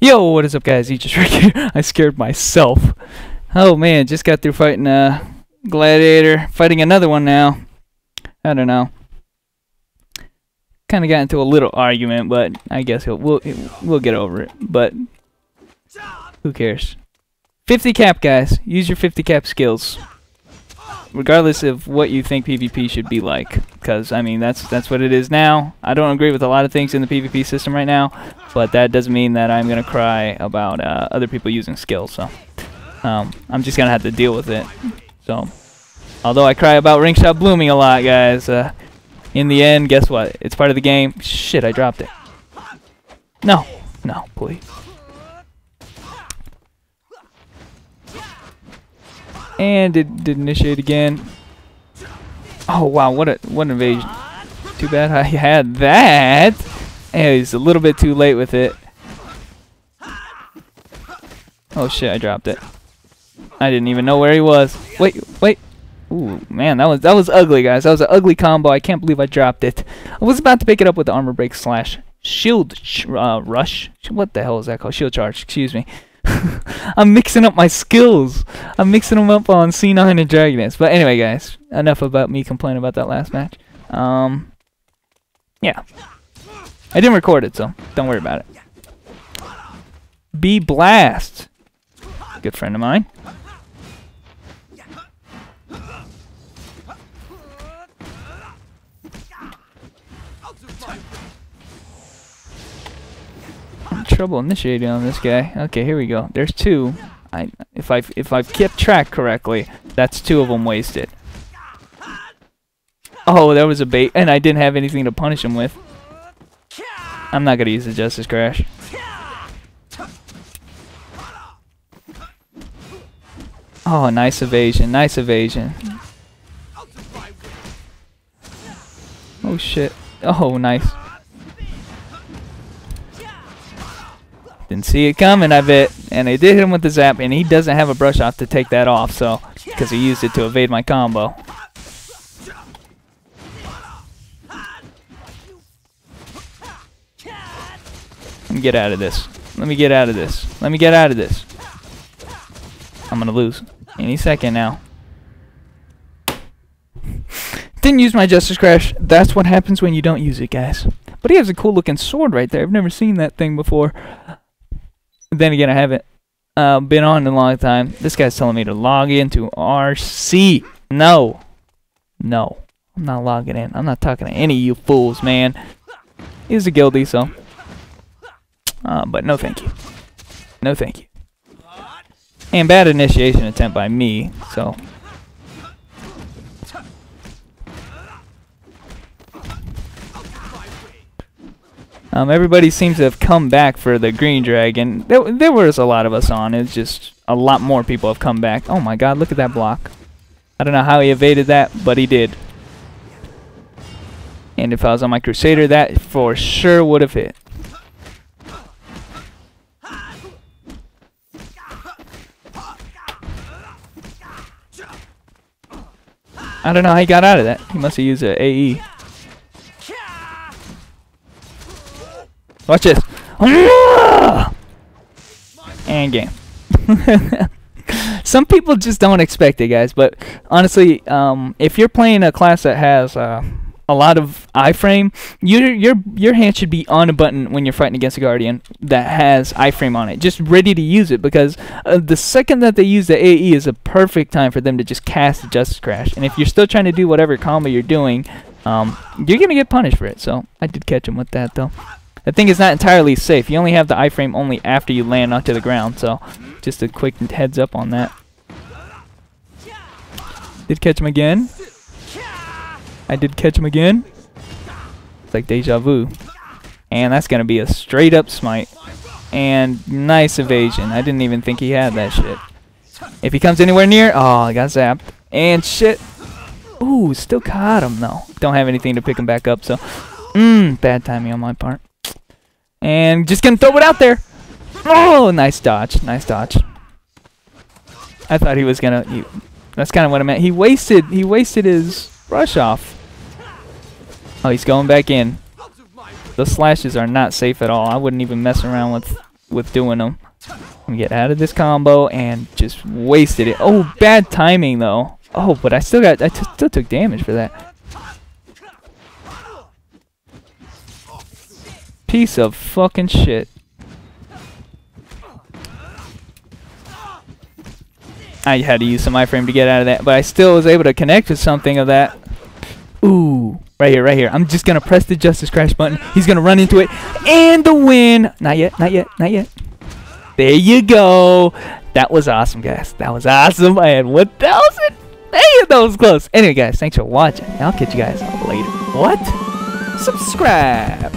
Yo, what is up guys? Each Shrek here. I scared myself. Oh man, just got through fighting a gladiator. Fighting another one now. I don't know. Kind of got into a little argument, but I guess we'll we'll get over it. But who cares? 50 cap, guys. Use your 50 cap skills regardless of what you think PvP should be like. Because I mean, that's that's what it is now. I don't agree with a lot of things in the PvP system right now, but that doesn't mean that I'm gonna cry about uh, other people using skills. So um, I'm just gonna have to deal with it. So although I cry about ring shot blooming a lot, guys, uh, in the end, guess what? It's part of the game. Shit, I dropped it. No, no, please. And it did initiate again. Oh wow, what a what an invasion. Too bad I had that. And he's a little bit too late with it. Oh shit, I dropped it. I didn't even know where he was. Wait, wait. Ooh, man, that was that was ugly, guys. That was an ugly combo. I can't believe I dropped it. I was about to pick it up with the armor break slash shield uh, rush. What the hell is that called? Shield charge. Excuse me. I'm mixing up my skills. I'm mixing them up on C9 and Dragon Nest. But anyway, guys, enough about me complaining about that last match. Um, yeah. I didn't record it, so don't worry about it. B Blast. Good friend of mine. Trouble initiating on this guy. Okay, here we go. There's two. I if I if I've kept track correctly, that's two of them wasted. Oh, that was a bait, and I didn't have anything to punish him with. I'm not gonna use the Justice Crash. Oh, nice evasion, nice evasion. Oh shit. Oh, nice. Didn't see it coming, I bet. And I did hit him with the zap, and he doesn't have a brush off to take that off, so because he used it to evade my combo. Let me get out of this. Let me get out of this. Let me get out of this. I'm gonna lose any second now. Didn't use my Justice Crash. That's what happens when you don't use it, guys. But he has a cool looking sword right there. I've never seen that thing before. Then again, I haven't uh, been on in a long time. This guy's telling me to log into RC. No. No. I'm not logging in. I'm not talking to any of you fools, man. He's a guildie, so. Uh, but no thank you. No thank you. And bad initiation attempt by me, so Um, everybody seems to have come back for the Green Dragon. There, there was a lot of us on. It's just a lot more people have come back. Oh my god, look at that block. I don't know how he evaded that, but he did. And if I was on my Crusader, that for sure would have hit. I don't know how he got out of that. He must have used an AE. Watch this. And game. Some people just don't expect it, guys. But honestly, um, if you're playing a class that has uh, a lot of iframe, your your your hand should be on a button when you're fighting against a guardian that has iframe on it, just ready to use it. Because uh, the second that they use the AE is a perfect time for them to just cast the Justice Crash. And if you're still trying to do whatever combo you're doing, um, you're gonna get punished for it. So I did catch him with that though. The thing is not entirely safe. You only have the iframe only after you land onto the ground, so just a quick heads up on that. Did catch him again. I did catch him again. It's like deja vu. And that's going to be a straight up smite. And nice evasion. I didn't even think he had that shit. If he comes anywhere near, oh, I got zapped. And shit. Ooh, still caught him though. Don't have anything to pick him back up, so. Mmm, bad timing on my part. And just gonna throw it out there. Oh, nice dodge. Nice dodge. I thought he was gonna. He, that's kind of what I meant. He wasted. He wasted his rush off. Oh, he's going back in. Those slashes are not safe at all. I wouldn't even mess around with with doing them. Let me get out of this combo and just wasted it. Oh, bad timing though. Oh, but I still got, I still took damage for that. Piece of fucking shit. I had to use some iframe to get out of that, but I still was able to connect with something of that. Ooh, right here, right here. I'm just gonna press the Justice Crash button. He's gonna run into it, and the win. Not yet, not yet, not yet. There you go. That was awesome, guys. That was awesome. I had 1,000. Hey, that was close. Anyway, guys, thanks for watching. I'll catch you guys later. What? Subscribe.